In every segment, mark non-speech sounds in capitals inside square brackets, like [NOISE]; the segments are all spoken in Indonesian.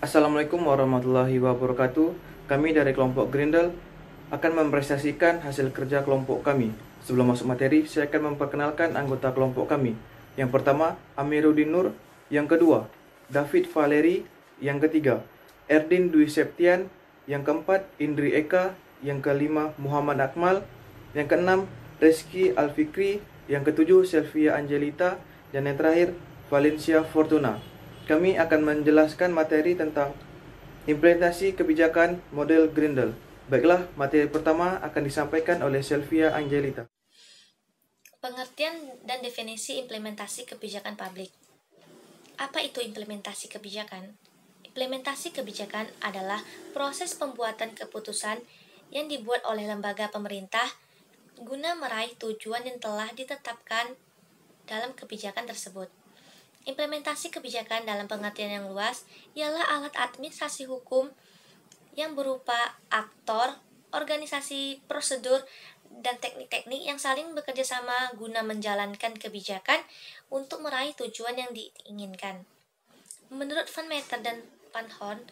Assalamualaikum warahmatullahi wabarakatuh. Kami dari kelompok Grindel akan mempresentasikan hasil kerja kelompok kami. Sebelum masuk materi, saya akan memperkenalkan anggota kelompok kami. Yang pertama, Amiruddin Nur. Yang kedua, David Valeri. Yang ketiga, Erdin Dwi Septian. Yang keempat, Indri Eka. Yang kelima, Muhammad Akmal. Yang keenam, Reski Alfikri. Yang ketujuh, Selvia Angelita. Dan yang terakhir, Valencia Fortuna kami akan menjelaskan materi tentang implementasi kebijakan model Grindel. Baiklah, materi pertama akan disampaikan oleh Selvia Angelita. Pengertian dan definisi implementasi kebijakan publik. Apa itu implementasi kebijakan? Implementasi kebijakan adalah proses pembuatan keputusan yang dibuat oleh lembaga pemerintah guna meraih tujuan yang telah ditetapkan dalam kebijakan tersebut. Implementasi kebijakan dalam pengertian yang luas ialah alat administrasi hukum yang berupa aktor, organisasi, prosedur, dan teknik-teknik yang saling bekerja sama guna menjalankan kebijakan untuk meraih tujuan yang diinginkan. Menurut Van Meter dan Van Horn,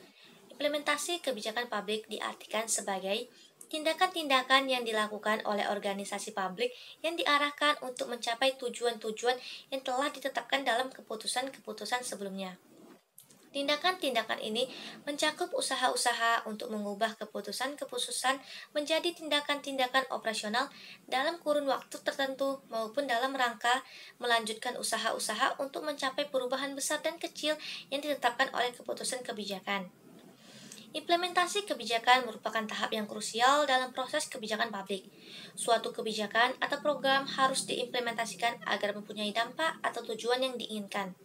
implementasi kebijakan publik diartikan sebagai tindakan-tindakan yang dilakukan oleh organisasi publik yang diarahkan untuk mencapai tujuan-tujuan yang telah ditetapkan dalam keputusan-keputusan sebelumnya. Tindakan-tindakan ini mencakup usaha-usaha untuk mengubah keputusan-keputusan menjadi tindakan-tindakan operasional dalam kurun waktu tertentu maupun dalam rangka melanjutkan usaha-usaha untuk mencapai perubahan besar dan kecil yang ditetapkan oleh keputusan kebijakan. Implementasi kebijakan merupakan tahap yang krusial dalam proses kebijakan publik. Suatu kebijakan atau program harus diimplementasikan agar mempunyai dampak atau tujuan yang diinginkan.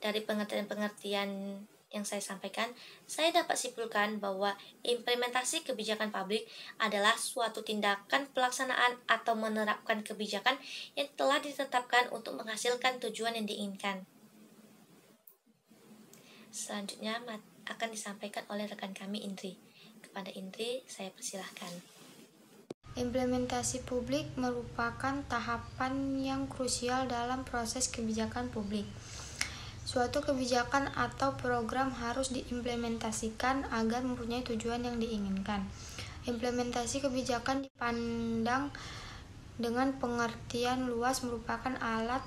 Dari pengertian-pengertian yang saya sampaikan, saya dapat simpulkan bahwa implementasi kebijakan publik adalah suatu tindakan pelaksanaan atau menerapkan kebijakan yang telah ditetapkan untuk menghasilkan tujuan yang diinginkan. Selanjutnya, akan disampaikan oleh rekan kami Indri. Kepada Indri, saya persilahkan. Implementasi publik merupakan tahapan yang krusial dalam proses kebijakan publik. Suatu kebijakan atau program harus diimplementasikan agar mempunyai tujuan yang diinginkan. Implementasi kebijakan dipandang dengan pengertian luas merupakan alat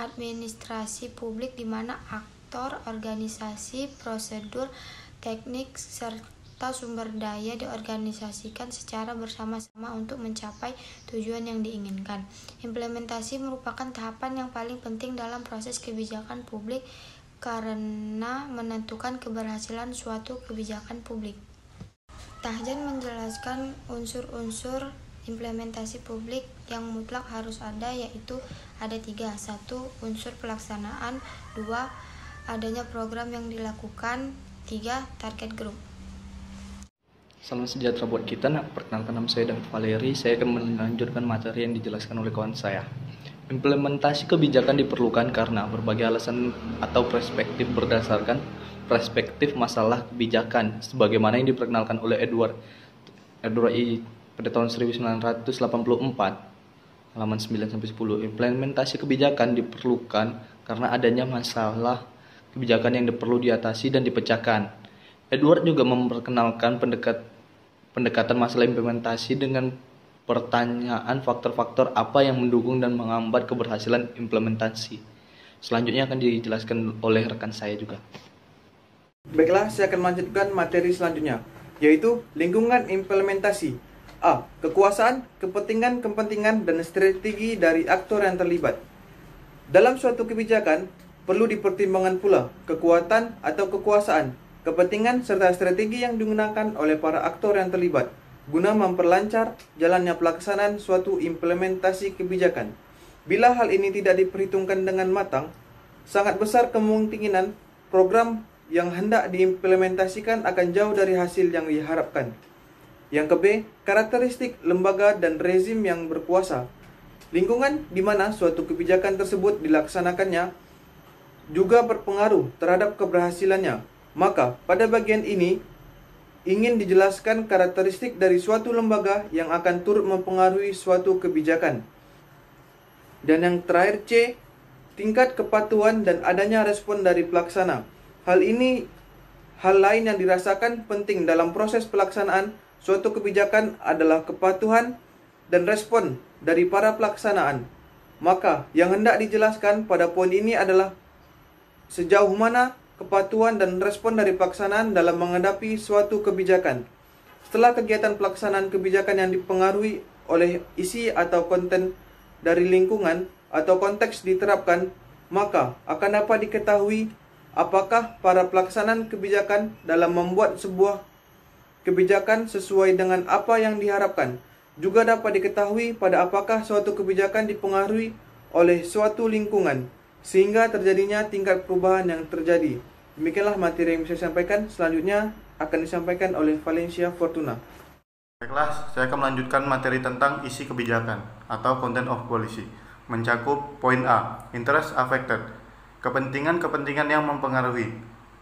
administrasi publik di mana faktor organisasi, prosedur, teknik, serta sumber daya diorganisasikan secara bersama-sama untuk mencapai tujuan yang diinginkan. Implementasi merupakan tahapan yang paling penting dalam proses kebijakan publik karena menentukan keberhasilan suatu kebijakan publik. Tahjan menjelaskan unsur-unsur implementasi publik yang mutlak harus ada yaitu ada tiga satu unsur pelaksanaan dua adanya program yang dilakukan. Tiga, target grup. Salam sejahtera buat kita. Nah, perkenalkan nama saya dan Valeri. Saya akan melanjutkan materi yang dijelaskan oleh kawan saya. Implementasi kebijakan diperlukan karena berbagai alasan atau perspektif berdasarkan perspektif masalah kebijakan sebagaimana yang diperkenalkan oleh Edward Edward I pada tahun 1984 halaman 9 sampai 10 implementasi kebijakan diperlukan karena adanya masalah kebijakan yang perlu diatasi dan dipecahkan. Edward juga memperkenalkan pendekat, pendekatan masalah implementasi dengan pertanyaan faktor-faktor apa yang mendukung dan menghambat keberhasilan implementasi. Selanjutnya akan dijelaskan oleh rekan saya juga. Baiklah, saya akan melanjutkan materi selanjutnya, yaitu lingkungan implementasi. A. Kekuasaan, kepentingan-kepentingan, dan strategi dari aktor yang terlibat. Dalam suatu kebijakan, Perlu dipertimbangkan pula kekuatan atau kekuasaan, kepentingan serta strategi yang digunakan oleh para aktor yang terlibat guna memperlancar jalannya pelaksanaan suatu implementasi kebijakan. Bila hal ini tidak diperhitungkan dengan matang, sangat besar kemungkinan program yang hendak diimplementasikan akan jauh dari hasil yang diharapkan. Yang ke B, karakteristik lembaga dan rezim yang berkuasa. Lingkungan di mana suatu kebijakan tersebut dilaksanakannya juga berpengaruh terhadap keberhasilannya. Maka, pada bagian ini ingin dijelaskan karakteristik dari suatu lembaga yang akan turut mempengaruhi suatu kebijakan. Dan yang terakhir C, tingkat kepatuhan dan adanya respon dari pelaksana. Hal ini hal lain yang dirasakan penting dalam proses pelaksanaan suatu kebijakan adalah kepatuhan dan respon dari para pelaksanaan. Maka yang hendak dijelaskan pada poin ini adalah sejauh mana kepatuhan dan respon dari pelaksanaan dalam menghadapi suatu kebijakan. Setelah kegiatan pelaksanaan kebijakan yang dipengaruhi oleh isi atau konten dari lingkungan atau konteks diterapkan, maka akan dapat diketahui apakah para pelaksanaan kebijakan dalam membuat sebuah kebijakan sesuai dengan apa yang diharapkan. Juga dapat diketahui pada apakah suatu kebijakan dipengaruhi oleh suatu lingkungan, sehingga terjadinya tingkat perubahan yang terjadi. Demikianlah materi yang bisa saya sampaikan. Selanjutnya akan disampaikan oleh Valencia Fortuna. Baiklah, saya akan melanjutkan materi tentang isi kebijakan atau content of policy. Mencakup poin A, interest affected, kepentingan-kepentingan yang mempengaruhi.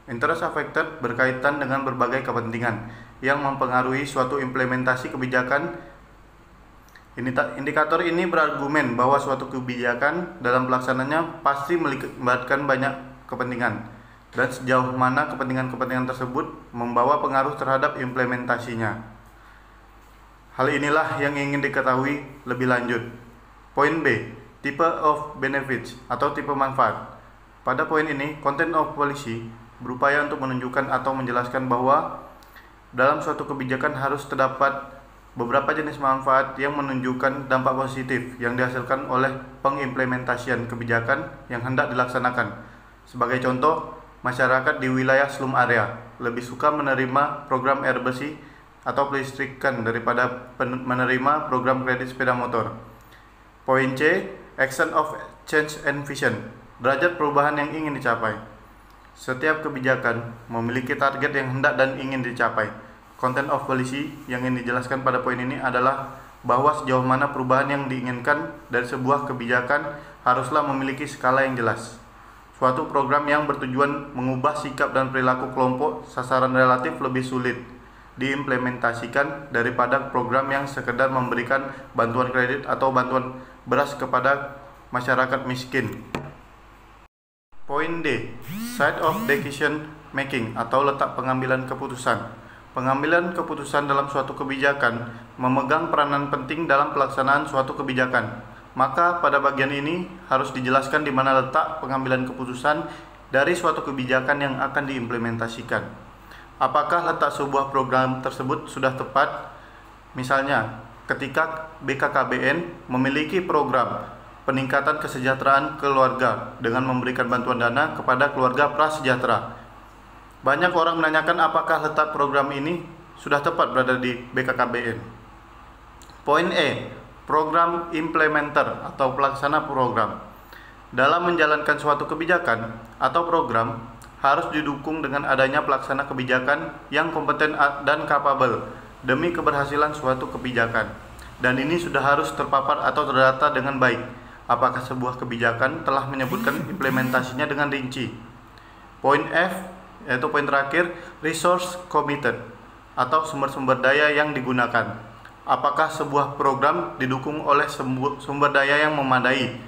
Interest affected berkaitan dengan berbagai kepentingan yang mempengaruhi suatu implementasi kebijakan. Indikator ini berargumen bahwa suatu kebijakan dalam pelaksananya pasti melibatkan banyak kepentingan dan sejauh mana kepentingan-kepentingan tersebut membawa pengaruh terhadap implementasinya. Hal inilah yang ingin diketahui lebih lanjut. Poin B, tipe of benefits atau tipe manfaat. Pada poin ini, content of policy berupaya untuk menunjukkan atau menjelaskan bahwa dalam suatu kebijakan harus terdapat beberapa jenis manfaat yang menunjukkan dampak positif yang dihasilkan oleh pengimplementasian kebijakan yang hendak dilaksanakan. Sebagai contoh, masyarakat di wilayah slum area lebih suka menerima program air bersih atau kelistrikan daripada menerima program kredit sepeda motor. Poin C, action of change and vision, derajat perubahan yang ingin dicapai. Setiap kebijakan memiliki target yang hendak dan ingin dicapai. Content of policy yang ingin dijelaskan pada poin ini adalah bahwa sejauh mana perubahan yang diinginkan dari sebuah kebijakan haruslah memiliki skala yang jelas. Suatu program yang bertujuan mengubah sikap dan perilaku kelompok sasaran relatif lebih sulit diimplementasikan daripada program yang sekedar memberikan bantuan kredit atau bantuan beras kepada masyarakat miskin. Poin D, side of decision making atau letak pengambilan keputusan. Pengambilan keputusan dalam suatu kebijakan memegang peranan penting dalam pelaksanaan suatu kebijakan. Maka pada bagian ini harus dijelaskan di mana letak pengambilan keputusan dari suatu kebijakan yang akan diimplementasikan. Apakah letak sebuah program tersebut sudah tepat? Misalnya, ketika BKKBN memiliki program peningkatan kesejahteraan keluarga dengan memberikan bantuan dana kepada keluarga prasejahtera. Banyak orang menanyakan apakah letak program ini sudah tepat berada di BKKBN. Poin E, program implementer atau pelaksana program. Dalam menjalankan suatu kebijakan atau program harus didukung dengan adanya pelaksana kebijakan yang kompeten dan kapabel demi keberhasilan suatu kebijakan. Dan ini sudah harus terpapar atau terdata dengan baik. Apakah sebuah kebijakan telah menyebutkan implementasinya dengan rinci. Poin F yaitu poin terakhir resource committed atau sumber-sumber daya yang digunakan apakah sebuah program didukung oleh sumber daya yang memadai.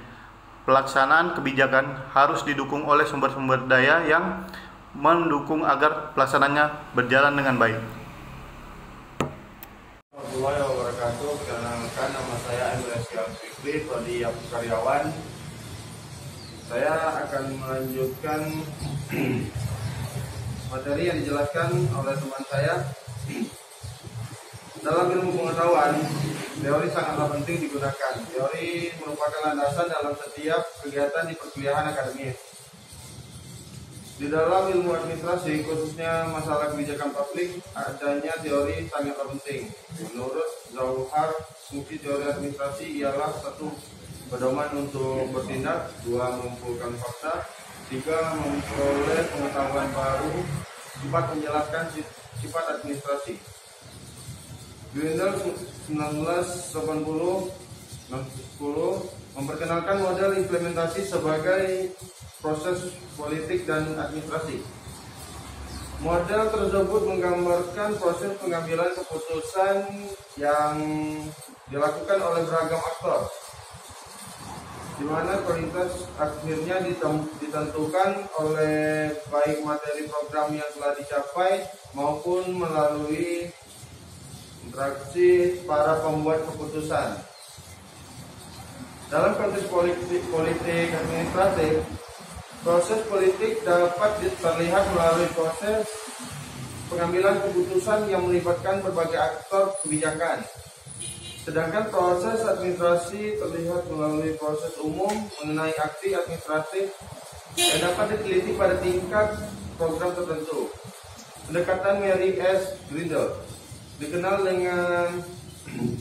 Pelaksanaan kebijakan harus didukung oleh sumber-sumber daya yang mendukung agar pelaksananya berjalan dengan baik. Warahmatullahi wabarakatuh. Karyawan. Saya akan melanjutkan [CLEARS THROAT] materi yang dijelaskan oleh teman saya dalam ilmu pengetahuan, teori sangatlah penting digunakan. Teori merupakan landasan dalam setiap kegiatan di perkuliahan akademis. Di dalam ilmu administrasi, khususnya masalah kebijakan publik, adanya teori sangatlah penting. Menurut Zauhar, fungsi teori administrasi ialah satu pedoman untuk bertindak, dua mengumpulkan fakta, tiga memperoleh pengetahuan baru, empat menjelaskan sifat administrasi. Windows 1980 60 memperkenalkan model implementasi sebagai proses politik dan administrasi. Model tersebut menggambarkan proses pengambilan keputusan yang dilakukan oleh beragam aktor. Di mana prioritas akhirnya ditentukan oleh baik materi program yang telah dicapai maupun melalui interaksi para pembuat keputusan. Dalam konteks politik, politik administratif, proses politik dapat terlihat melalui proses pengambilan keputusan yang melibatkan berbagai aktor kebijakan, Sedangkan proses administrasi terlihat melalui proses umum mengenai aksi administratif yang dapat diteliti pada tingkat program tertentu. Pendekatan Mary S. Grindel dikenal dengan [CLEARS THROAT]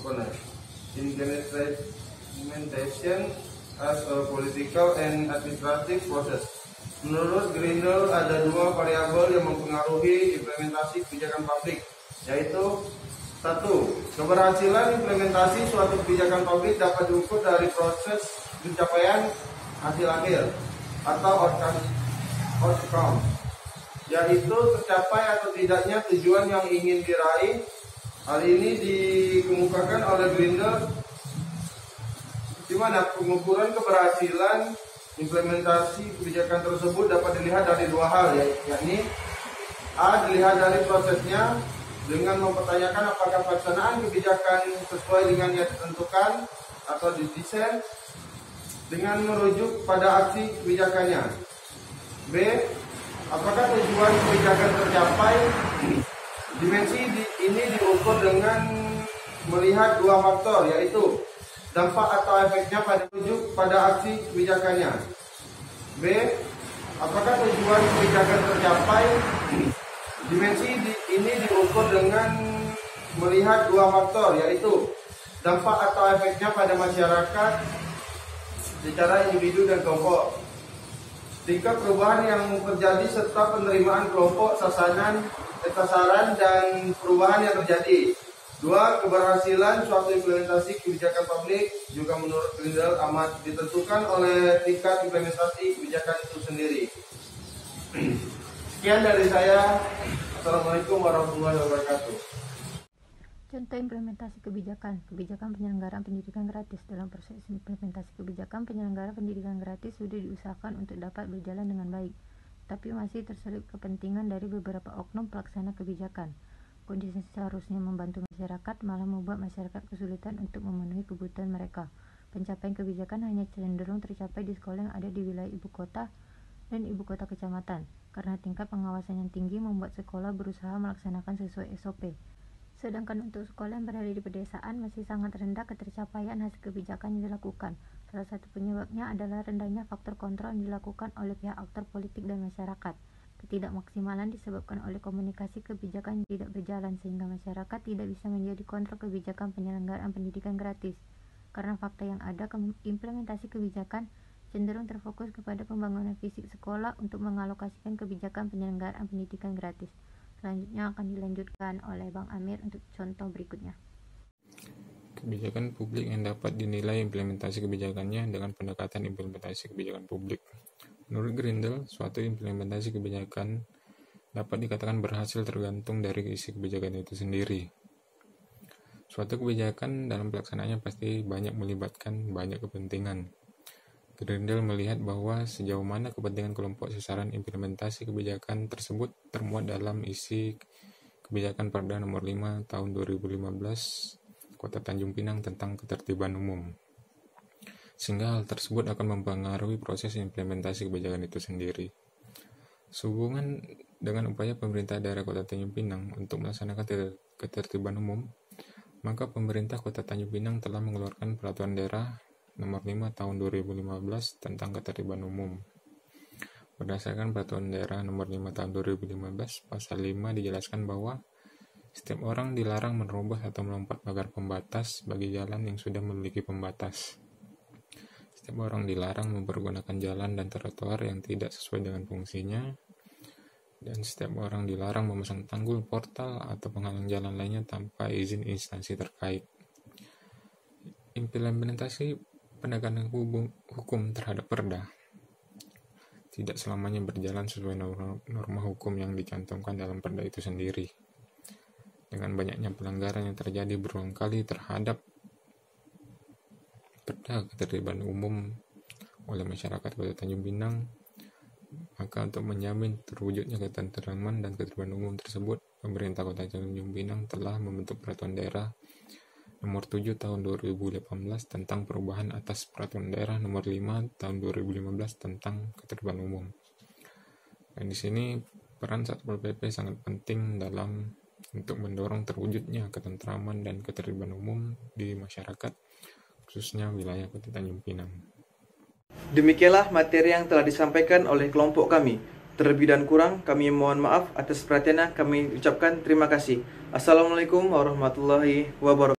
apa namanya? Implementation as a political and administrative process. Menurut Grindel ada dua variabel yang mempengaruhi implementasi kebijakan publik, yaitu satu, keberhasilan implementasi suatu kebijakan publik dapat diukur dari proses pencapaian hasil akhir atau outcome, outcome yaitu tercapai atau tidaknya tujuan yang ingin diraih. Hal ini dikemukakan oleh Grinder di mana pengukuran keberhasilan implementasi kebijakan tersebut dapat dilihat dari dua hal yakni A dilihat dari prosesnya dengan mempertanyakan apakah pelaksanaan kebijakan sesuai dengan yang ditentukan atau didesain dengan merujuk pada aksi kebijakannya. B. Apakah tujuan kebijakan tercapai? Dimensi di, ini diukur dengan melihat dua faktor yaitu dampak atau efeknya pada rujuk pada aksi kebijakannya. B. Apakah tujuan kebijakan tercapai? Dimensi di, ini diukur dengan melihat dua faktor yaitu dampak atau efeknya pada masyarakat secara individu dan kelompok. Tingkat perubahan yang terjadi serta penerimaan kelompok sasaran, sasaran dan perubahan yang terjadi. Dua, keberhasilan suatu implementasi kebijakan publik juga menurut Grindel amat ditentukan oleh tingkat implementasi kebijakan itu sendiri. [CLEARS THROAT] Sekian dari saya. Assalamualaikum warahmatullahi wabarakatuh. Contoh implementasi kebijakan. Kebijakan penyelenggaraan pendidikan gratis. Dalam proses implementasi kebijakan penyelenggaraan pendidikan gratis sudah diusahakan untuk dapat berjalan dengan baik, tapi masih terselip kepentingan dari beberapa oknum pelaksana kebijakan. Kondisi seharusnya membantu masyarakat malah membuat masyarakat kesulitan untuk memenuhi kebutuhan mereka. Pencapaian kebijakan hanya cenderung tercapai di sekolah yang ada di wilayah ibu kota dan ibu kota kecamatan karena tingkat pengawasan yang tinggi membuat sekolah berusaha melaksanakan sesuai SOP. Sedangkan untuk sekolah yang berada di pedesaan masih sangat rendah ketercapaian hasil kebijakan yang dilakukan. Salah satu penyebabnya adalah rendahnya faktor kontrol yang dilakukan oleh pihak aktor politik dan masyarakat. Ketidakmaksimalan disebabkan oleh komunikasi kebijakan yang tidak berjalan sehingga masyarakat tidak bisa menjadi kontrol kebijakan penyelenggaraan pendidikan gratis. Karena fakta yang ada, implementasi kebijakan cenderung terfokus kepada pembangunan fisik sekolah untuk mengalokasikan kebijakan penyelenggaraan pendidikan gratis. Selanjutnya akan dilanjutkan oleh Bang Amir untuk contoh berikutnya. Kebijakan publik yang dapat dinilai implementasi kebijakannya dengan pendekatan implementasi kebijakan publik. Menurut Grindel, suatu implementasi kebijakan dapat dikatakan berhasil tergantung dari isi kebijakan itu sendiri. Suatu kebijakan dalam pelaksanaannya pasti banyak melibatkan banyak kepentingan, Grendel melihat bahwa sejauh mana kepentingan kelompok sasaran implementasi kebijakan tersebut termuat dalam isi kebijakan Perda nomor 5 tahun 2015 Kota Tanjung Pinang tentang ketertiban umum. Sehingga hal tersebut akan mempengaruhi proses implementasi kebijakan itu sendiri. Sehubungan dengan upaya pemerintah daerah Kota Tanjung Pinang untuk melaksanakan ketertiban umum, maka pemerintah Kota Tanjung Pinang telah mengeluarkan peraturan daerah Nomor 5 Tahun 2015 tentang Ketertiban Umum. Berdasarkan Peraturan Daerah Nomor 5 Tahun 2015, Pasal 5 dijelaskan bahwa setiap orang dilarang menerobos atau melompat pagar pembatas bagi jalan yang sudah memiliki pembatas. Setiap orang dilarang mempergunakan jalan dan trotoar yang tidak sesuai dengan fungsinya, dan setiap orang dilarang memasang tanggul, portal, atau penghalang jalan lainnya tanpa izin instansi terkait. Implementasi penegakan hukum terhadap perda tidak selamanya berjalan sesuai norma, norma hukum yang dicantumkan dalam perda itu sendiri. Dengan banyaknya pelanggaran yang terjadi berulang kali terhadap perda keterlibatan umum oleh masyarakat Kota Tanjung Pinang, maka untuk menjamin terwujudnya ketentraman dan ketertiban umum tersebut, pemerintah Kota Tanjung Pinang telah membentuk peraturan daerah nomor 7 tahun 2018 tentang perubahan atas peraturan daerah nomor 5 tahun 2015 tentang ketertiban umum. Dan di sini peran Satpol PP sangat penting dalam untuk mendorong terwujudnya ketentraman dan ketertiban umum di masyarakat, khususnya wilayah Kota Tanjung Pinang. Demikianlah materi yang telah disampaikan oleh kelompok kami. Terlebih dan kurang, kami mohon maaf atas perhatiannya. Kami ucapkan terima kasih. Assalamualaikum warahmatullahi wabarakatuh.